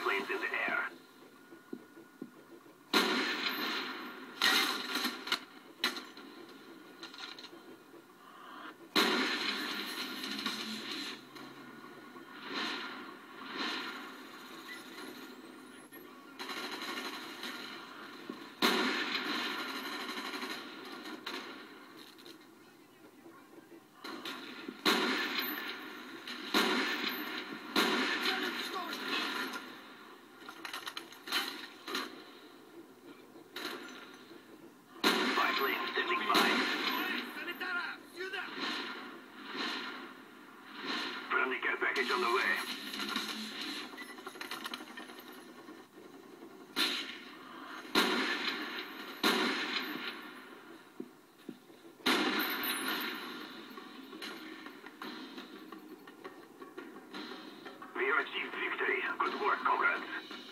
biplanes in the air. Spy standing by. Friendly care package on the way. Achieved victory. Good work, comrades.